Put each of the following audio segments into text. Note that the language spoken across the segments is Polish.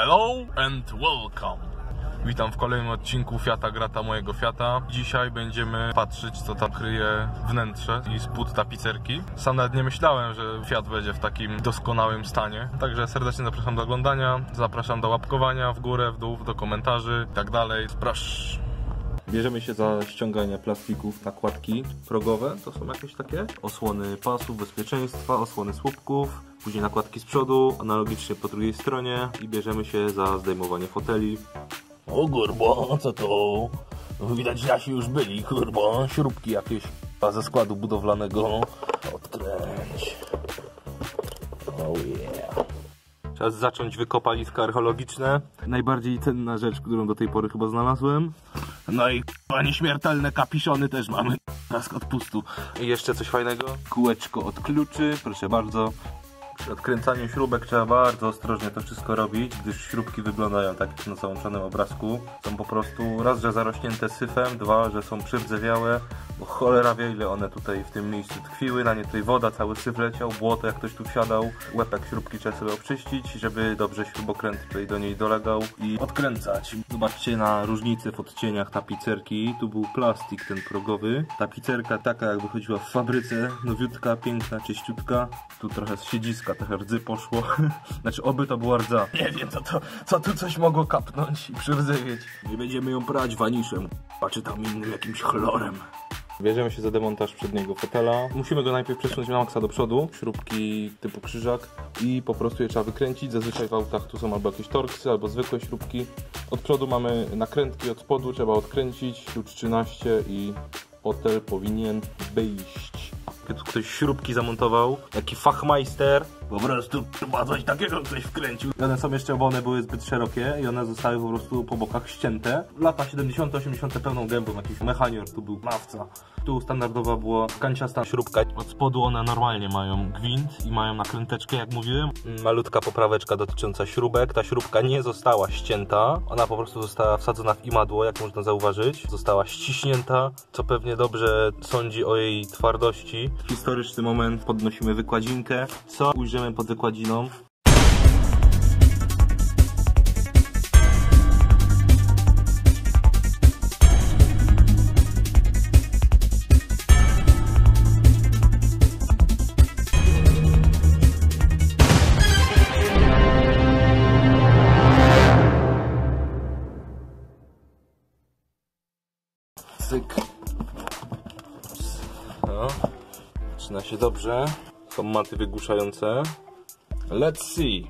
Hello and welcome. Witam w kolejnym odcinku Fiata Grata mojego Fiata. Dzisiaj będziemy patrzeć co tam kryje wnętrze i spód tapicerki. Sam nawet nie myślałem, że Fiat będzie w takim doskonałym stanie. Także serdecznie zapraszam do oglądania, zapraszam do łapkowania w górę, w dół, do komentarzy i tak dalej. Proszę. Bierzemy się za ściąganie plastików, nakładki progowe, to są jakieś takie osłony pasów bezpieczeństwa, osłony słupków, później nakładki z przodu, analogicznie po drugiej stronie i bierzemy się za zdejmowanie foteli. O kurbo, co to? Widać, że Jasi już byli, kurbo. Śrubki jakieś ze składu budowlanego. Odkręć. Oh yeah. Czas zacząć wykopaliska archeologiczne. Najbardziej cenna rzecz, którą do tej pory chyba znalazłem. No i k***a, nieśmiertelne kapiszony też mamy. Kask odpustu. I jeszcze coś fajnego. Kółeczko od kluczy, proszę bardzo. Przy odkręcaniu śrubek trzeba bardzo ostrożnie to wszystko robić, gdyż śrubki wyglądają tak jak na załączonym obrazku. Są po prostu raz, że zarośnięte syfem, dwa, że są przywdzewiałe, bo cholera wie ile one tutaj w tym miejscu tkwiły, na nie tutaj woda, cały syf leciał, błoto jak ktoś tu wsiadał. Łepek śrubki trzeba sobie oczyścić, żeby dobrze śrubokręt tutaj do niej dolegał i odkręcać. Zobaczcie na różnicy w odcieniach tapicerki. Tu był plastik ten progowy. Tapicerka taka jak wychodziła w fabryce, nowiutka, piękna, czyściutka. Tu trochę z siedziska, trochę rdzy poszło. znaczy oby to była rdza. Nie wiem, co, to, co tu coś mogło kapnąć i przywdzewieć. Nie będziemy ją prać waniszem, a czy tam innym jakimś chlorem. Bierzemy się za demontaż przedniego fotela. Musimy go najpierw przesunąć na maksa do przodu, śrubki typu krzyżak i po prostu je trzeba wykręcić. Zazwyczaj w autach tu są albo jakieś torksy, albo zwykłe śrubki. Od przodu mamy nakrętki, od spodu trzeba odkręcić, klucz 13 i fotel powinien wyjść. Tu ktoś śrubki zamontował, jaki fachmeister. Po prostu chyba coś takiego ktoś wkręcił. One są jeszcze, bo one były zbyt szerokie i one zostały po prostu po bokach ścięte. Lata 70 80 pełną gębą, jakiś mechanior tu był, mawca. Tu standardowa była kanciasta śrubka. Od spodu one normalnie mają gwint i mają nakręteczkę, jak mówiłem. Malutka popraweczka dotycząca śrubek. Ta śrubka nie została ścięta. Ona po prostu została wsadzona w imadło, jak można zauważyć. Została ściśnięta, co pewnie dobrze sądzi o jej twardości. Historyczny moment, podnosimy wykładzinkę. Co ujrzymy pod wykładziną? Zaczyna się dobrze. Są maty wygłuszające. Let's see.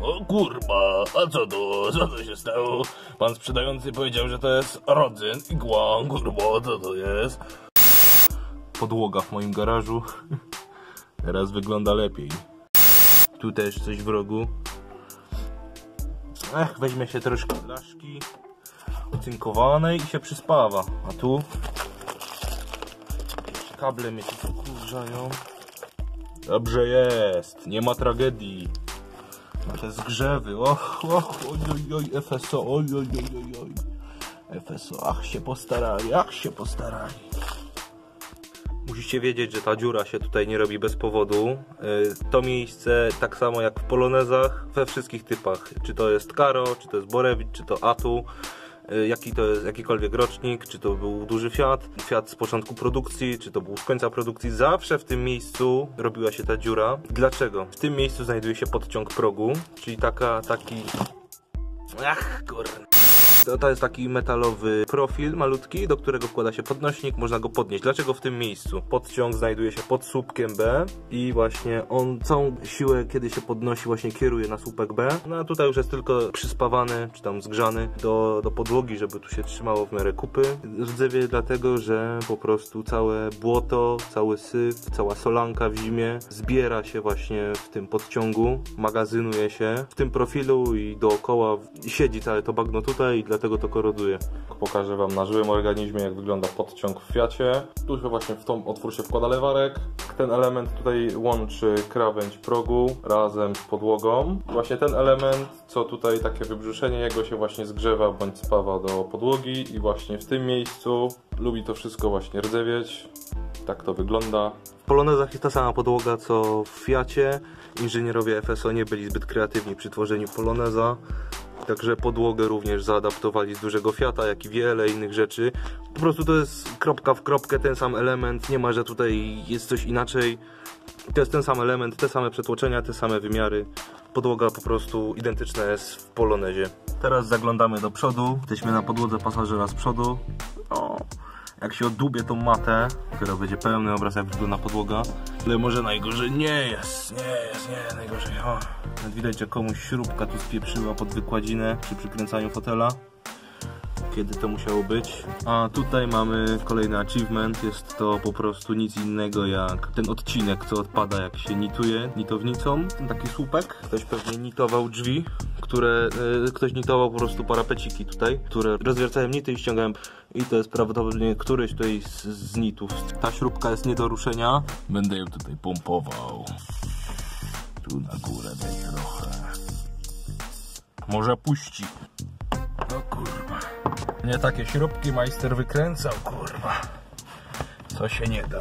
O kurwa, a co to? Co to się stało? Pan sprzedający powiedział, że to jest rodzyn, igła, kurwa, co to jest? Podłoga w moim garażu. Teraz wygląda lepiej. Tu też coś w rogu. Ech, weźmie się troszkę blaszki ocynkowanej i się przyspawa. A tu kable mnie tu kurzają. Dobrze jest, nie ma tragedii. Ma te zgrzewy, och, och, oj, oj, FSO, oj, oj, oj, oj. FSO, ach się postarali, ach się postarali. Musicie wiedzieć, że ta dziura się tutaj nie robi bez powodu. Y, To miejsce, tak samo jak w polonezach, we wszystkich typach. Czy to jest Karo, czy to jest Borewicz, czy to Atu. Y, Jaki to jest jakikolwiek rocznik, czy to był duży Fiat, Fiat z początku produkcji, czy to był z końca produkcji, zawsze w tym miejscu robiła się ta dziura. Dlaczego? W tym miejscu znajduje się podciąg progu, czyli taka, taki... Ach, kurde. To, jest taki metalowy profil malutki, do którego wkłada się podnośnik, można go podnieść. Dlaczego w tym miejscu? Podciąg znajduje się pod słupkiem B i właśnie on całą siłę, kiedy się podnosi, właśnie kieruje na słupek B. No a tutaj już jest tylko przyspawany, czy tam zgrzany do, do podłogi, żeby tu się trzymało w miarę kupy. Rdzewie dlatego, że po prostu całe błoto, cały syf, cała solanka w zimie zbiera się właśnie w tym podciągu, magazynuje się w tym profilu i dookoła siedzi całe to bagno tutaj i dlatego to koroduje. Pokażę Wam na żywym organizmie, jak wygląda podciąg w Fiacie. Tu się właśnie w tą otwór się wkłada lewarek. Ten element tutaj łączy krawędź progu razem z podłogą. Właśnie ten element, co tutaj takie wybrzuszenie jego się właśnie zgrzewa bądź spawa do podłogi i właśnie w tym miejscu lubi to wszystko właśnie rdzewieć. tak to wygląda. W Polonezach jest ta sama podłoga co w Fiacie. Inżynierowie FSO nie byli zbyt kreatywni przy tworzeniu Poloneza. Także podłogę również zaadaptowali z dużego Fiata, jak i wiele innych rzeczy. Po prostu to jest kropka w kropkę ten sam element. Nie ma, że tutaj jest coś inaczej. To jest ten sam element, te same przetłoczenia, te same wymiary. Podłoga po prostu identyczna jest w Polonezie. Teraz zaglądamy do przodu. Jesteśmy na podłodze pasażera z przodu. O, jak się oddubię tą matę, która będzie pełny obraz jak wygląda podłoga. Ale może najgorzej nie jest, nie jest, nie najgorzej. O. Nawet widać, że komuś śrubka tu spieprzyła pod wykładzinę przy przykręcaniu fotela. Kiedy to musiało być. A tutaj mamy kolejny achievement. Jest to po prostu nic innego jak ten odcinek, co odpada jak się nituje nitownicą. Taki słupek. Ktoś pewnie nitował drzwi, które y, ktoś nitował po prostu parapeciki tutaj, które rozwiercałem nity i ściągałem. I to jest prawdopodobnie któryś tutaj z, z nitów. Ta śrubka jest nie do ruszenia. Będę ją tutaj pompował. Tu na górę daj trochę. Może puści. No kurwa. Nie takie śrubki majster wykręcał, kurwa. Co się nie da.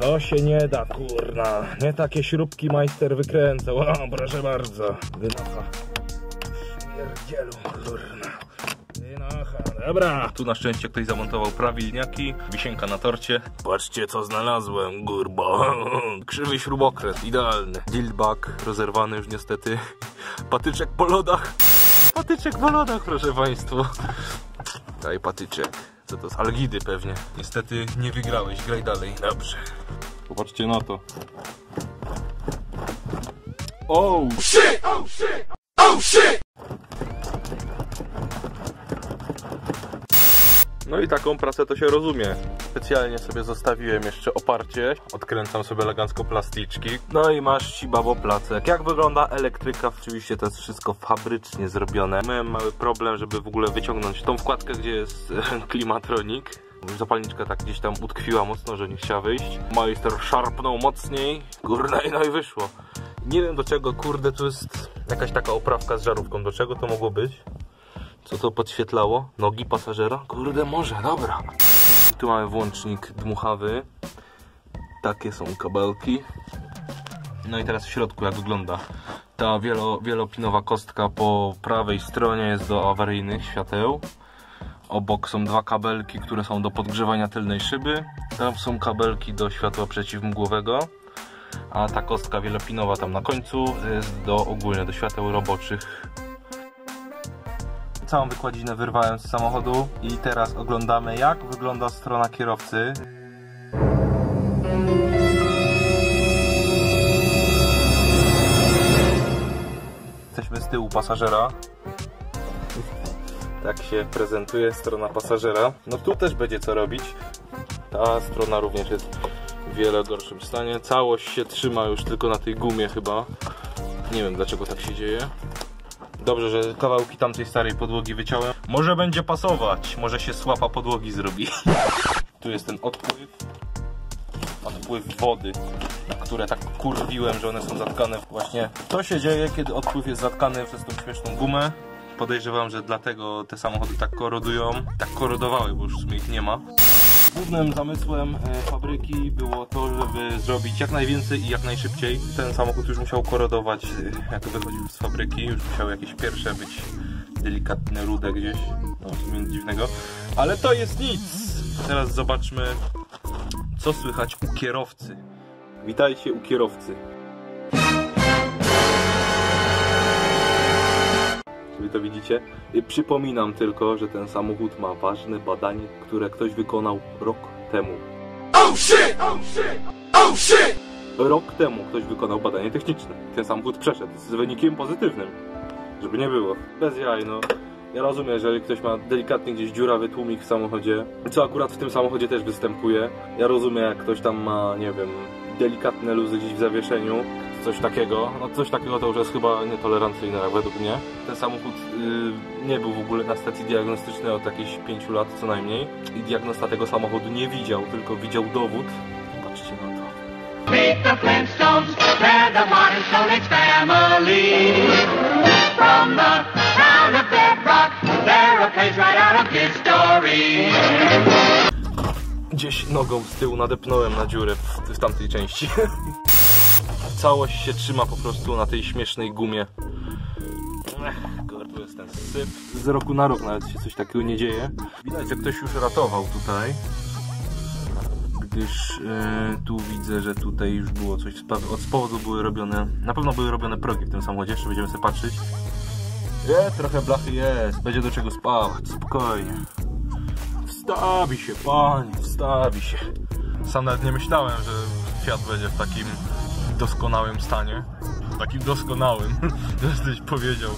Co się nie da, kurna. Nie takie śrubki majster wykręcał. O, proszę bardzo. Wynocha. Śmierdzielu, kurna. Wynocha. Dobra. Tu na szczęście ktoś zamontował prawilniaki. Wisienka na torcie. Patrzcie co znalazłem, gurba. Krzywy śrubokręt, idealny. Dildbag rozerwany już niestety. Patyczek po lodach. Patyczek po lodach, proszę państwa. Daj patyczek. Co to jest? Algidy pewnie. Niestety nie wygrałeś, graj dalej. Dobrze. Popatrzcie na to. Oh! No i taką pracę to się rozumie. Specjalnie sobie zostawiłem jeszcze oparcie. Odkręcam sobie elegancko plasticzki. No i masz ci babo placek. Jak wygląda elektryka? Oczywiście to jest wszystko fabrycznie zrobione. Miałem mały problem, żeby w ogóle wyciągnąć tą wkładkę, gdzie jest klimatronik. Zapalniczka tak gdzieś tam utkwiła mocno, że nie chciała wyjść. Majster szarpnął mocniej. Kurna i no i wyszło. Nie wiem do czego, kurde, tu jest jakaś taka oprawka z żarówką. Do czego to mogło być? Co to podświetlało? Nogi pasażera? Kurde, może, dobra. Tu mamy włącznik dmuchawy. Takie są kabelki. No i teraz w środku jak wygląda. Ta wielo, wielopinowa kostka po prawej stronie jest do awaryjnych świateł. Obok są dwa kabelki, które są do podgrzewania tylnej szyby. Tam są kabelki do światła przeciwmgłowego. A ta kostka wielopinowa tam na końcu jest do ogólnie do świateł roboczych całą wykładzinę wyrwałem z samochodu i teraz oglądamy jak wygląda strona kierowcy. Jesteśmy z tyłu pasażera. Tak się prezentuje strona pasażera. No tu też będzie co robić. Ta strona również jest w wiele gorszym stanie. Całość się trzyma już tylko na tej gumie chyba. Nie wiem dlaczego tak się dzieje. Dobrze, że kawałki tamtej starej podłogi wyciąłem. Może będzie pasować, może się słapa podłogi zrobi. tu jest ten odpływ. Odpływ wody, na które tak kurwiłem, że one są zatkane. Właśnie to się dzieje, kiedy odpływ jest zatkany przez tą śmieszną gumę. Podejrzewam, że dlatego te samochody tak korodują. Tak korodowały, bo już w sumie ich nie ma. Głównym zamysłem e, fabryki było to, żeby zrobić jak najwięcej i jak najszybciej. Ten samochód już musiał korodować, e, jak wychodził z fabryki, już musiały jakieś pierwsze być delikatne rude gdzieś, no nic dziwnego. Ale to jest nic! Teraz zobaczmy, co słychać u kierowcy. Witajcie u kierowcy. Wy to widzicie? Przypominam tylko, że ten samochód ma ważne badanie, które ktoś wykonał rok temu. Oh shit! Oh shit! Oh shit! Rok temu ktoś wykonał badanie techniczne. Ten samochód przeszedł z wynikiem pozytywnym. Żeby nie było. Bez jaj, no. Ja rozumiem, jeżeli ktoś ma delikatnie gdzieś dziurawy tłumik w samochodzie, co akurat w tym samochodzie też występuje. Ja rozumiem, jak ktoś tam ma, nie wiem, delikatne luzy gdzieś w zawieszeniu, coś takiego. No coś takiego to już jest chyba nietolerancyjne według mnie. Ten samochód yy, nie był w ogóle na stacji diagnostycznej od jakichś 5 lat co najmniej. I diagnosta tego samochodu nie widział, tylko widział dowód. Patrzcie na to. Meet the Flintstones, they're the modern Stone Age family. From the town of Bedrock, they're a page right out of his story. gdzieś nogą z tyłu nadepnąłem na dziurę w, w tamtej części. Całość się trzyma po prostu na tej śmiesznej gumie. Ech, jest ten syp. Z roku na rok nawet się coś takiego nie dzieje. Widać, że ktoś już ratował tutaj. Gdyż e, tu widzę, że tutaj już było coś od spodu były robione, na pewno były robione progi w tym samochodzie, jeszcze będziemy sobie patrzeć. Je, trochę blachy jest, będzie do czego spawać, spokojnie. Wstawi się, panie, wstawi się. Sam nawet nie myślałem, że Fiat będzie w takim doskonałym stanie. Takim doskonałym, że ktoś powiedział.